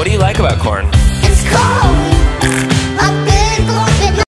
What do you like about corn?